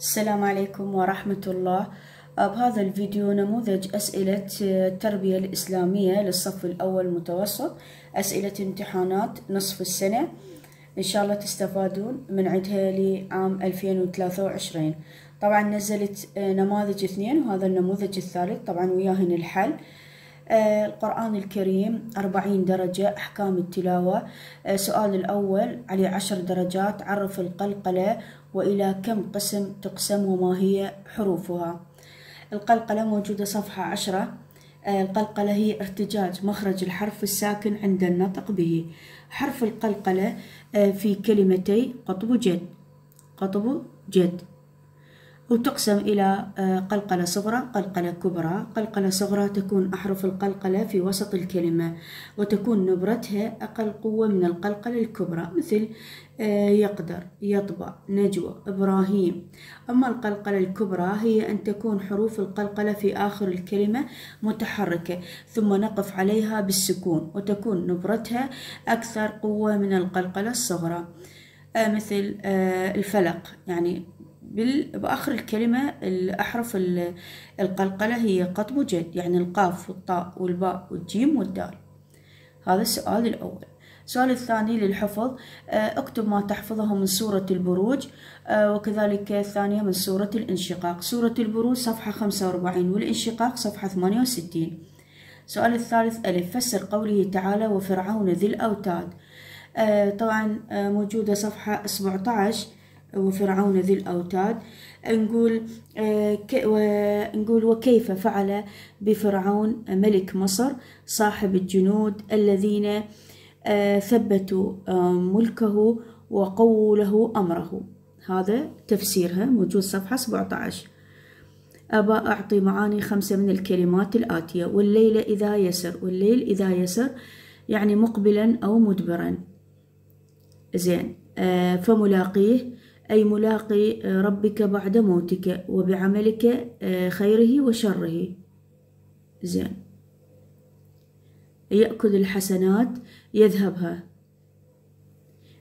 السلام عليكم ورحمة الله. بهذا الفيديو نموذج أسئلة التربية الإسلامية للصف الأول متوسط أسئلة امتحانات نصف السنة. إن شاء الله تستفادون من عدها لعام 2023 طبعا نزلت نماذج اثنين وهذا النموذج الثالث طبعا وياهن الحل. القرآن الكريم أربعين درجة أحكام التلاوة. سؤال الأول عليه عشر درجات عرف القلقلة وإلى كم قسم تقسم وما هي حروفها؟ القلقلة موجودة صفحة عشرة. القلقلة هي ارتجاج مخرج الحرف الساكن عند النطق به. حرف القلقلة في كلمتي قطب جد. قطب جد. وتقسم إلى قلقلة صغرى قلقلة كبرى. قلقلة صغرى تكون أحرف القلقلة في وسط الكلمة وتكون نبرتها أقل قوة من القلقلة الكبرى مثل يقدر يطبع نجوى إبراهيم. أما القلقلة الكبرى هي أن تكون حروف القلقلة في آخر الكلمة متحركة ثم نقف عليها بالسكون وتكون نبرتها أكثر قوة من القلقلة الصغرى. مثل الفلق يعني بآخر الكلمة الأحرف القلقلة هي قطب جد يعني القاف والطاء والباء والجيم والدال. هذا السؤال الأول. السؤال الثاني للحفظ اكتب ما تحفظه من سورة البروج وكذلك الثانية من سورة الانشقاق. سورة البروج صفحة 45 والانشقاق صفحة 68 السؤال الثالث ألف فسر قوله تعالى وفرعون ذي الأوتاد. طبعا موجودة صفحة 17 وفرعون ذي الأوتاد. نقول نقول وكيف فعل بفرعون ملك مصر صاحب الجنود الذين ثبتوا ملكه وقووا له أمره. هذا تفسيرها موجود صفحة 17 أبا أعطي معاني خمسة من الكلمات الآتية. والليل إذا يسر. والليل إذا يسر يعني مقبلا أو مدبرا. زين. فملاقيه أي ملاقي ربك بعد موتك وبعملك خيره وشره. زين. يأكل الحسنات يذهبها.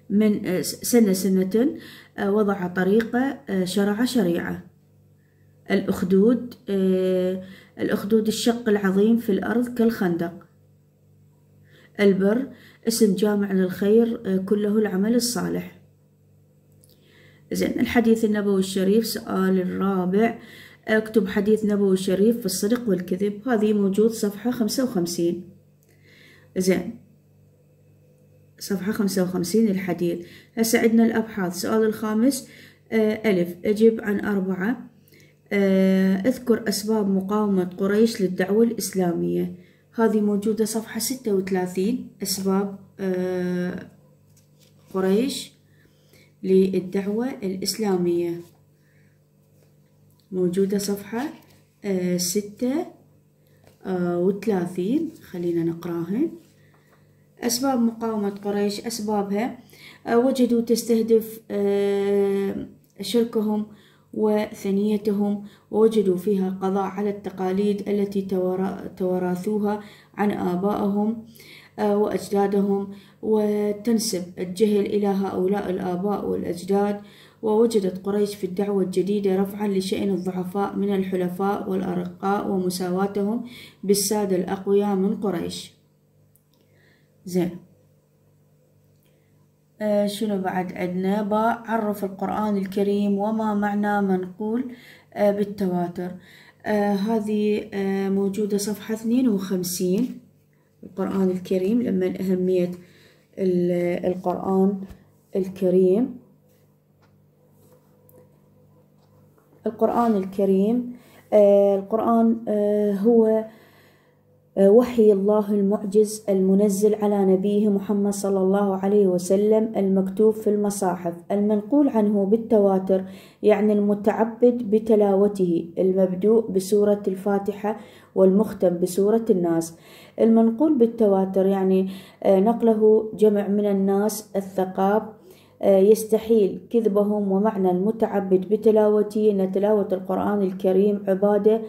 من سنة سنة وضع طريقة شرع شريعة. الأخدود الأخدود الشق العظيم في الأرض كالخندق. البر اسم جامع للخير كله العمل الصالح. زين الحديث النبوي الشريف سؤال الرابع. اكتب حديث نبوي شريف في الصدق والكذب. هذه موجود صفحة خمسة وخمسين. زين صفحة خمسة وخمسين الحديث. هسه عندنا الأبحاث. السؤال الخامس ألف. أجب عن أربعة. أذكر أسباب مقاومة قريش للدعوة الإسلامية. هذه موجودة صفحة ستة وثلاثين. أسباب قريش. للدعوة الإسلامية. موجودة صفحة ستة وثلاثين. خلينا نقراها. أسباب مقاومة قريش. أسبابها وجدوا تستهدف شركهم وثنيتهم ووجدوا فيها قضاء على التقاليد التي توراثوها عن آبائهم. وأجدادهم وتنسب الجهل إلى هؤلاء الآباء والأجداد. ووجدت قريش في الدعوة الجديدة رفعا لشأن الضعفاء من الحلفاء والأرقاء ومساواتهم بالسادة الأقوياء من قريش. زين. آه شنو بعد عندنا؟ باء عرف القرآن الكريم وما معنى منقول آه بالتواتر. آه هذه آه موجودة صفحة اثنين وخمسين. القرآن الكريم لما أهمية القرآن الكريم. القرآن الكريم القرآن هو وحي الله المعجز المنزل على نبيه محمد صلى الله عليه وسلم المكتوب في المصاحف المنقول عنه بالتواتر يعني المتعبد بتلاوته المبدوء بسورة الفاتحة والمختم بسورة الناس. المنقول بالتواتر يعني نقله جمع من الناس الثقاب يستحيل كذبهم ومعنى المتعبد بتلاوته أن تلاوة القرآن الكريم عبادة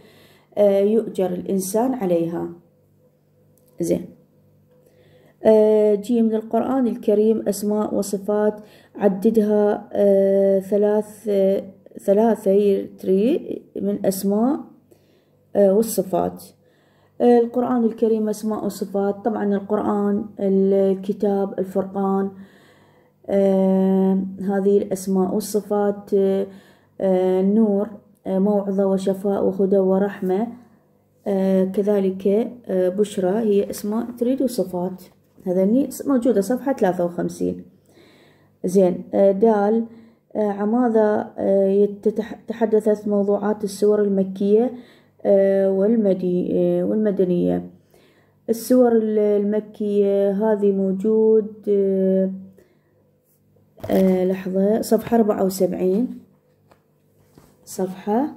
يؤجر الإنسان عليها. زين. جيم من القرآن الكريم أسماء وصفات عددها ثلاث ثلاثة يرتري من أسماء والصفات. القرآن الكريم أسماء وصفات. طبعا القرآن الكتاب الفرقان هذه الأسماء والصفات نور موعظة وشفاء وهدى ورحمة. كذلك بشرى هي أسماء تريد وصفات هذني موجودة صفحة ثلاثة وخمسين. زين دال عماذا تحدثت موضوعات السور المكية والمدنية. السور المكية هذه موجود لحظة صفحة أربعة وسبعين. صفحة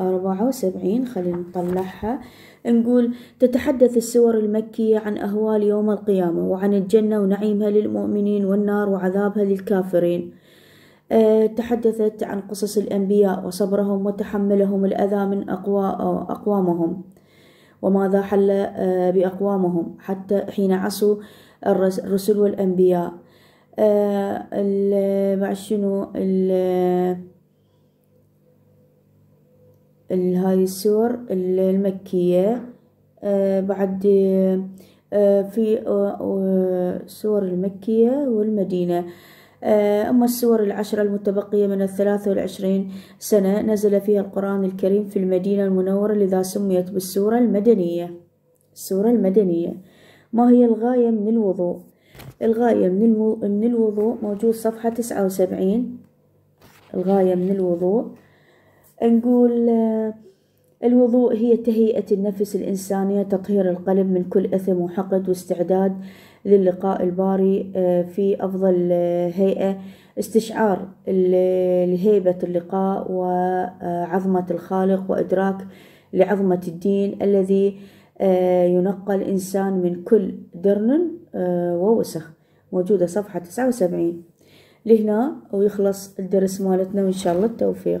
أربعة وسبعين خلينا نطلعها. نقول تتحدث السور المكية عن أهوال يوم القيامة وعن الجنة ونعيمها للمؤمنين والنار وعذابها للكافرين. أه تحدثت عن قصص الأنبياء وصبرهم وتحملهم الأذى من أقوى أقوامهم وماذا حل أه بأقوامهم حتى حين عصوا الرسل والأنبياء. أه بعد شنو؟ هاي السور المكية بعد في السور المكية والمدينة. أما السور العشرة المتبقية من الثلاثة والعشرين سنة نزل فيها القرآن الكريم في المدينة المنورة لذا سميت بالسورة المدنية. السورة المدنية. ما هي الغاية من الوضوء؟ الغاية من, المو... من الوضوء موجود صفحة تسعة وسبعين. الغاية من الوضوء. نقول الوضوء هي تهيئة النفس الإنسانية تطهير القلب من كل إثم وحقد واستعداد للقاء الباري في أفضل هيئة استشعار لهيبة اللقاء وعظمة الخالق وإدراك لعظمة الدين الذي ينقى الإنسان من كل درن ووسخ. موجودة صفحة 79 لهنا ويخلص الدرس مالتنا وإن شاء الله التوفيق.